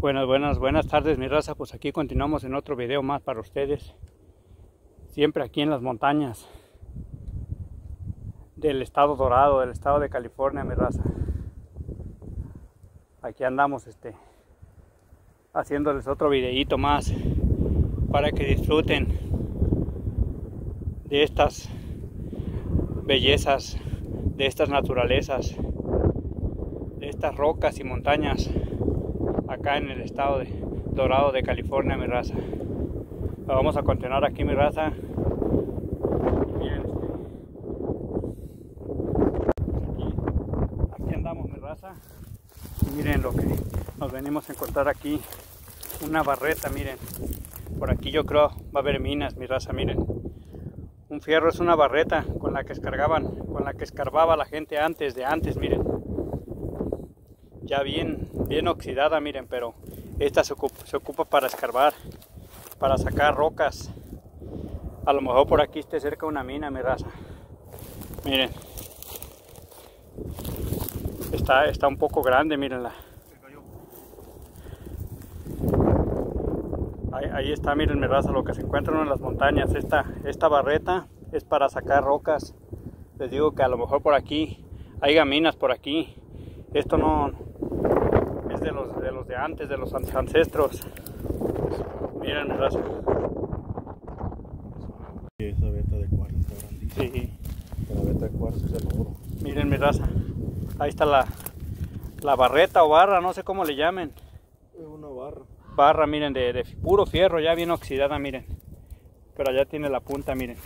Buenas, buenas, buenas tardes mi raza, pues aquí continuamos en otro video más para ustedes. Siempre aquí en las montañas Del estado dorado, del estado de California mi raza. Aquí andamos este Haciéndoles otro videito más Para que disfruten De estas Bellezas De estas naturalezas De estas rocas y montañas acá en el estado de Dorado de California, mi raza. Vamos a continuar aquí, mi raza. Miren, este, aquí, andamos, mi raza. miren lo que nos venimos a encontrar aquí. Una barreta, miren. Por aquí yo creo va a haber minas, mi raza, miren. Un fierro es una barreta con la que escargaban, con la que escarbaba la gente antes de antes, miren ya bien, bien oxidada, miren, pero esta se ocupa, para escarbar, para sacar rocas. A lo mejor por aquí esté cerca una mina, mi raza. Miren. Está, está un poco grande, mírenla. Ahí, está, miren mi raza, lo que se encuentra en las montañas. Esta, esta barreta es para sacar rocas. Les digo que a lo mejor por aquí hay minas por aquí. Esto no, de los de los de antes, de los ancestros. Miren, raza. Esa veta de cuarzo está grandísima. Sí. La veta de cuarzo es el oro. Miren mi raza. Ahí está la, la barreta o barra, no sé cómo le llamen. Es una barra. Barra, miren, de, de puro fierro, ya bien oxidada, miren. Pero allá tiene la punta, miren.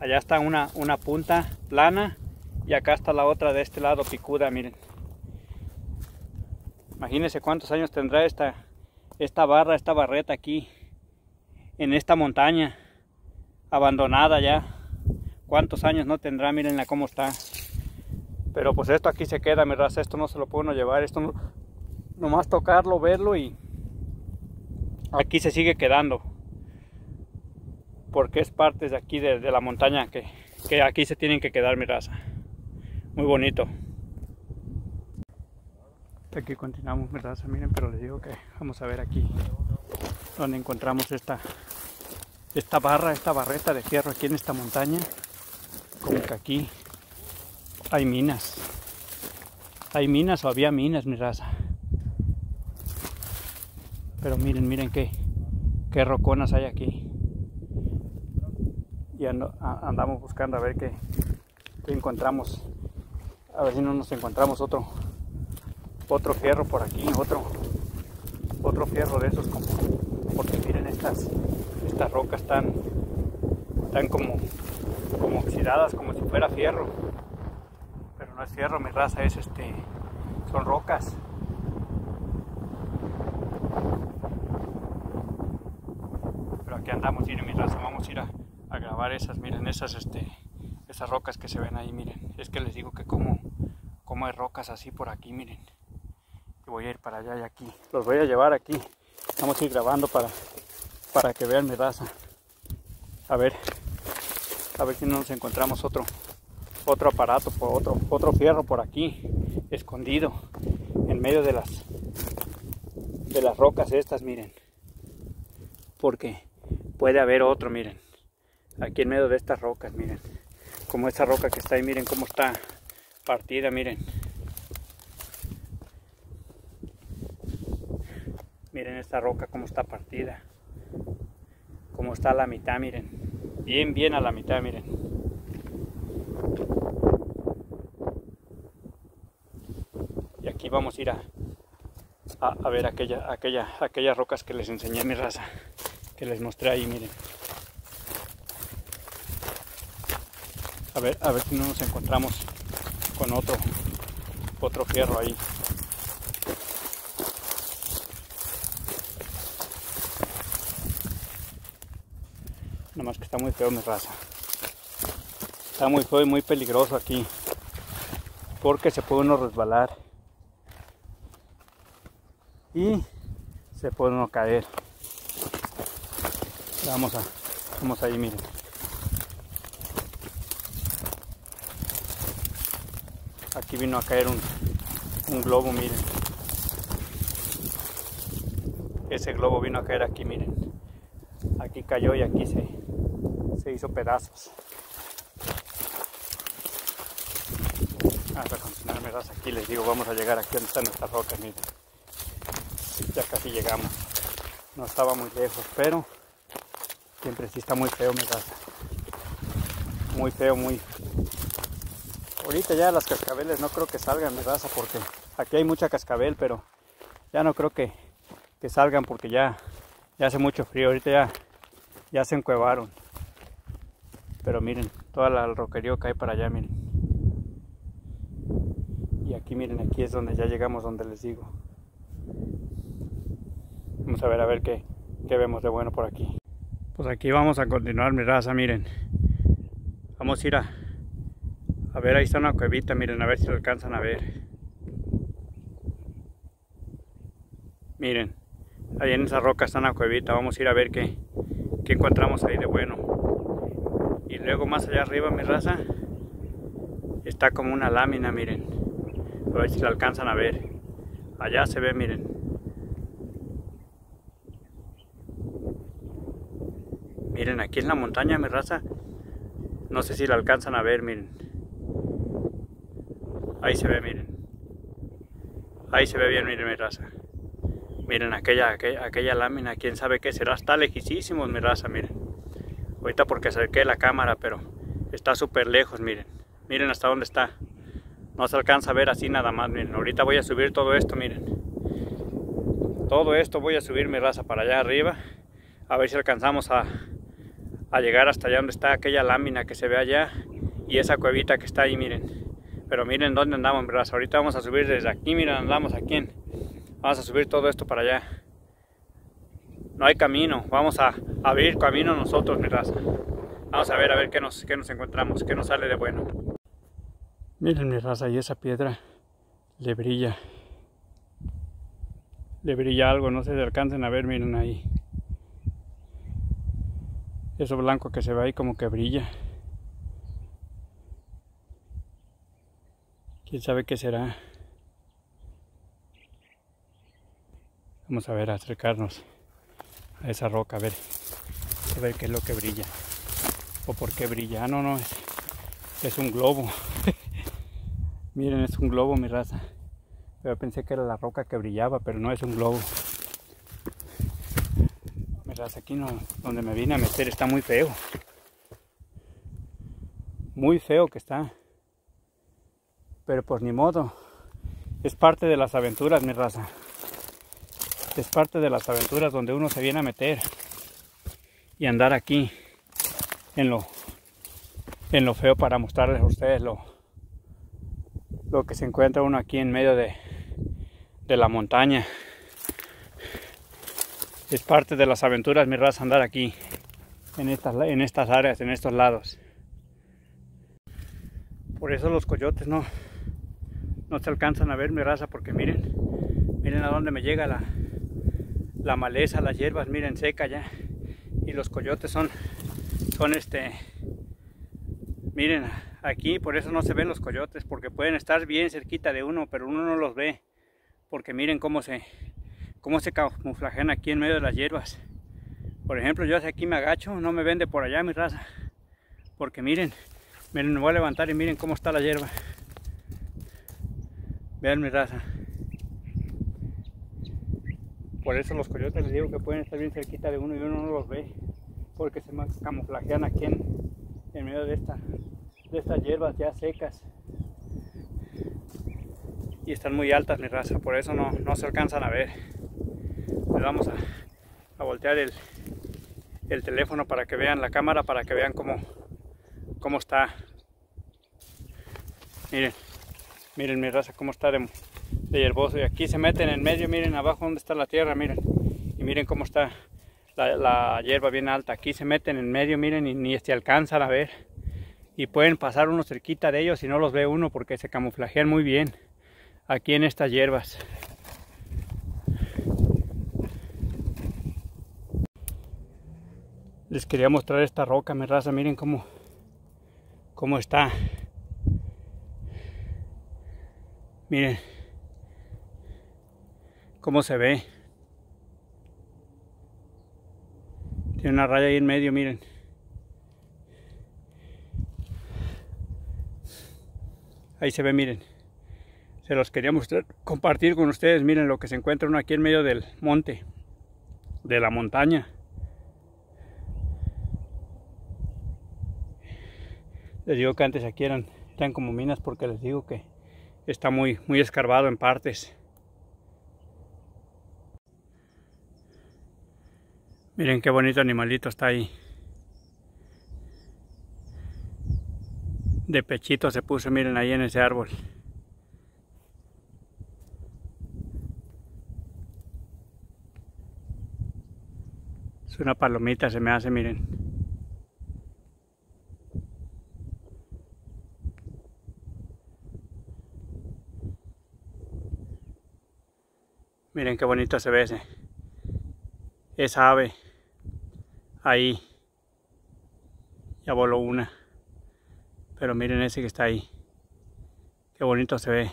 Allá está una, una punta plana y acá está la otra de este lado picuda, miren. Imagínense cuántos años tendrá esta, esta barra, esta barreta aquí, en esta montaña, abandonada ya. Cuántos años no tendrá, mírenla cómo está. Pero pues esto aquí se queda, mi raza, esto no se lo puede llevar, esto no, nomás tocarlo, verlo y aquí se sigue quedando. Porque es parte de aquí, de, la montaña, que, que aquí se tienen que quedar, mi raza. Muy bonito. Aquí continuamos, ¿verdad? Miren, pero les digo que vamos a ver aquí donde encontramos esta, esta barra, esta barreta de fierro aquí en esta montaña. Como que aquí hay minas. Hay minas o había minas, mi raza. Pero miren, miren qué, qué roconas hay aquí. Y andamos buscando a ver qué, qué encontramos. A ver si no nos encontramos otro otro fierro por aquí, otro, otro fierro de esos porque miren estas, estas rocas están, están como, como oxidadas, como si fuera fierro, pero no es fierro, mi raza es este, son rocas. Pero aquí andamos, miren mi raza, vamos a ir a, grabar esas, miren esas, este, esas rocas que se ven ahí, miren, es que les digo que como, como hay rocas así por aquí, miren voy a ir para allá y aquí. Los voy a llevar aquí. Vamos a ir grabando para, para que vean mi raza. A ver, a ver si no nos encontramos otro, otro aparato, otro, otro fierro por aquí, escondido, en medio de las, de las rocas estas, miren. Porque puede haber otro, miren. Aquí en medio de estas rocas, miren. Como esta roca que está ahí, miren cómo está partida, miren. Miren esta roca como está partida. Como está a la mitad, miren. Bien, bien a la mitad, miren. Y aquí vamos a ir a, a, ver aquella, aquella, aquellas rocas que les enseñé a mi raza. Que les mostré ahí, miren. A ver, a ver si no nos encontramos con otro, otro fierro ahí. Nada más que está muy feo mi raza. Está muy feo y muy peligroso aquí. Porque se puede uno resbalar. Y se puede uno caer. Vamos a, vamos ahí, miren. Aquí vino a caer un, un globo, miren. ese globo vino a caer aquí, miren. Aquí cayó y aquí se, se hizo pedazos. Vamos a continuar, miras, aquí les digo, vamos a llegar aquí donde están nuestras rocas, miren. Ya casi llegamos. No estaba muy lejos, pero siempre sí está muy feo, mi raza. Muy feo, muy... Ahorita ya las cascabeles no creo que salgan, mi raza, porque aquí hay mucha cascabel, pero ya no creo que, que salgan porque ya, ya hace mucho frío. Ahorita ya, ya se encuevaron. Pero miren, toda la roquerío cae para allá, miren. Y aquí miren, aquí es donde ya llegamos, donde les digo. Vamos a ver, a ver qué, qué vemos de bueno por aquí. Pues aquí vamos a continuar, mi raza, miren. Vamos a ir a, a ver, ahí está una cuevita, miren, a ver si lo alcanzan a ver. Miren, ahí en esa roca está una cuevita, vamos a ir a ver qué, encontramos ahí de bueno. Y luego más allá arriba, mi raza, está como una lámina, miren. A ver si la alcanzan a ver. Allá se ve, miren. Miren, aquí en la montaña, mi raza. No sé si la alcanzan a ver, miren. Ahí se ve, miren. Ahí se ve bien, miren, mi raza. Miren aquella, aquella, lámina, quién sabe qué será. Está lejísimo, mi raza, miren. Ahorita porque acerqué la cámara, pero está súper lejos, miren. Miren hasta dónde está. No se alcanza a ver así nada más, miren. Ahorita voy a subir todo esto, miren. Todo esto voy a subir mi raza para allá arriba. A ver si alcanzamos a, a llegar hasta allá donde está aquella lámina que se ve allá. Y esa cuevita que está ahí, miren. Pero miren dónde andamos, mi raza. Ahorita vamos a subir desde aquí, miren, andamos aquí en... Vamos a subir todo esto para allá. No hay camino. Vamos a abrir camino nosotros, mi raza. Vamos a ver, a ver qué nos, qué nos encontramos, qué nos sale de bueno. Miren mi raza, y esa piedra le brilla. Le brilla algo, no se le alcancen a ver, miren ahí. Eso blanco que se ve ahí como que brilla. ¿Quién sabe qué será? Vamos a ver, a acercarnos a esa roca, a ver, a ver qué es lo que brilla. O por qué brilla. Ah, no, no, es, es un globo. Miren, es un globo, mi raza. Pero pensé que era la roca que brillaba, pero no es un globo. Mi raza, aquí no, donde me vine a meter está muy feo. Muy feo que está. Pero pues ni modo. Es parte de las aventuras, mi raza es parte de las aventuras donde uno se viene a meter y andar aquí en lo en lo feo para mostrarles a ustedes lo lo que se encuentra uno aquí en medio de, de la montaña. Es parte de las aventuras mi raza andar aquí en estas, en estas áreas, en estos lados. Por eso los coyotes no no se alcanzan a ver mi raza porque miren miren a dónde me llega la, la maleza, las hierbas, miren, seca ya. Y los coyotes son, son este, miren, aquí por eso no se ven los coyotes, porque pueden estar bien cerquita de uno, pero uno no los ve. Porque miren cómo se, cómo se camuflajean aquí en medio de las hierbas. Por ejemplo, yo hacia aquí me agacho, no me ven de por allá mi raza. Porque miren, miren, me voy a levantar y miren cómo está la hierba. Vean mi raza. Por eso los coyotes les digo que pueden estar bien cerquita de uno y uno no los ve. Porque se camuflajean aquí en, medio de, esta, de estas hierbas ya secas. Y están muy altas mi raza, por eso no, se alcanzan a ver. Les vamos a, a voltear el, el, teléfono para que vean la cámara, para que vean cómo, cómo está. Miren, miren mi raza cómo está de, de hierboso y aquí se meten en medio miren abajo donde está la tierra miren y miren cómo está la, hierba bien alta aquí se meten en medio miren y ni se alcanzan a ver y pueden pasar uno cerquita de ellos y no los ve uno porque se camuflajean muy bien aquí en estas hierbas. Les quería mostrar esta roca mi raza miren cómo cómo está. Miren cómo se ve. Tiene una raya ahí en medio, miren. Ahí se ve, miren. Se los quería mostrar, compartir con ustedes. Miren lo que se encuentra uno aquí en medio del monte, de la montaña. Les digo que antes aquí eran, eran como minas porque les digo que está muy, muy escarbado en partes. Miren qué bonito animalito está ahí. De pechito se puso, miren ahí en ese árbol. Es una palomita, se me hace, miren. Miren qué bonito se ve ese. Esa ave. Ahí. Ya voló una. Pero miren ese que está ahí. Qué bonito se ve.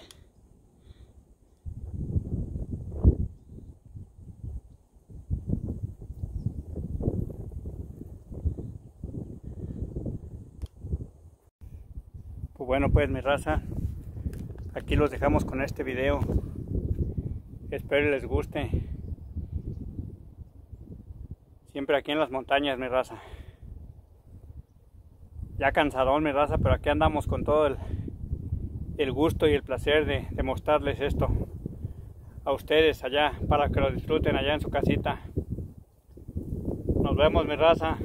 Pues bueno pues mi raza. Aquí los dejamos con este video. Espero les guste. Siempre aquí en las montañas, mi raza. Ya cansadón, mi raza, pero aquí andamos con todo el, gusto y el placer de, de mostrarles esto a ustedes allá para que lo disfruten allá en su casita. Nos vemos, mi raza.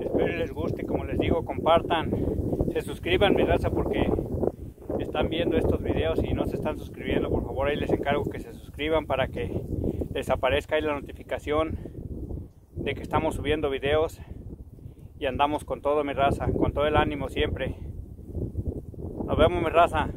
Espero les guste, como les digo, compartan, se suscriban, mi raza, porque están viendo estos videos y no se están suscribiendo, por favor ahí les encargo que se suscriban para que les aparezca ahí la notificación de que estamos subiendo videos y andamos con todo mi raza, con todo el ánimo siempre. Nos vemos mi raza.